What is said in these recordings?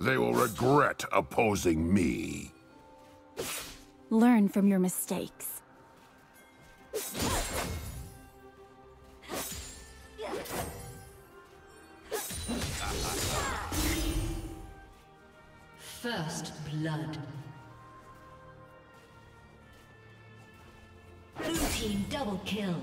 They will regret opposing me. Learn from your mistakes. First blood. Blue team double kill.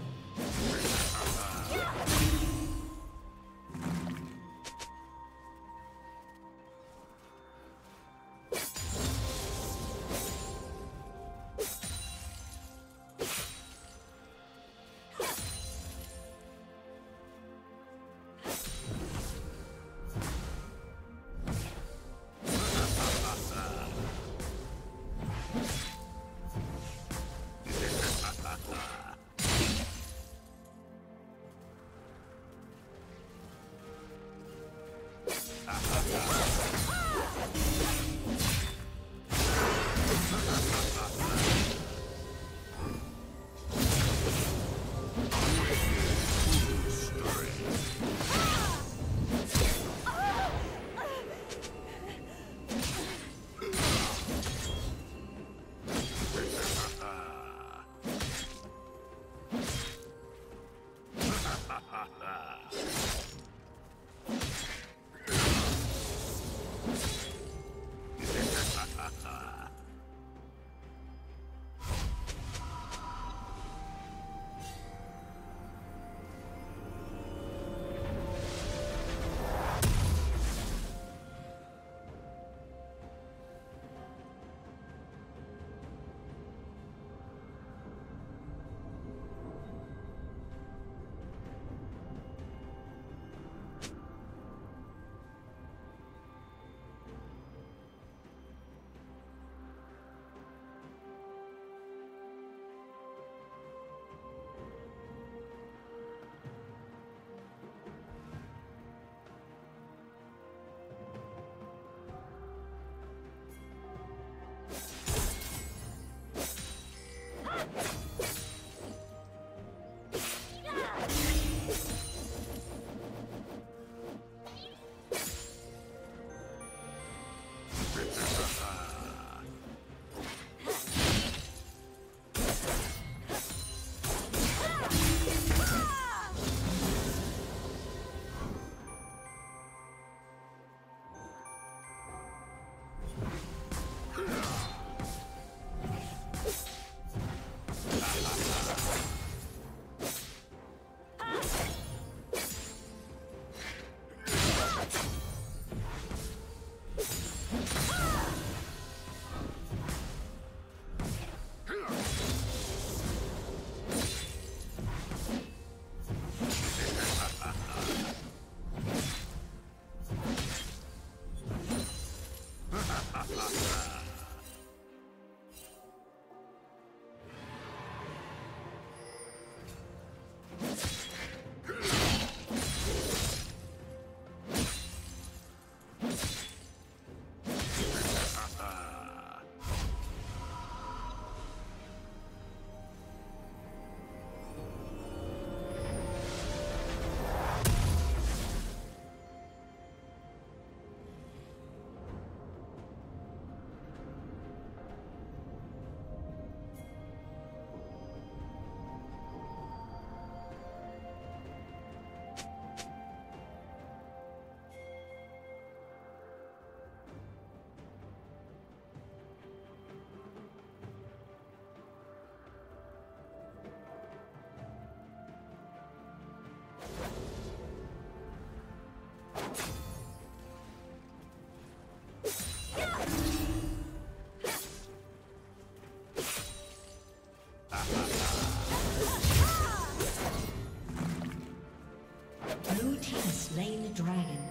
Team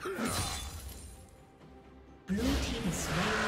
Blue team is slain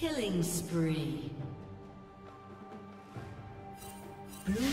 Killing spree. Blue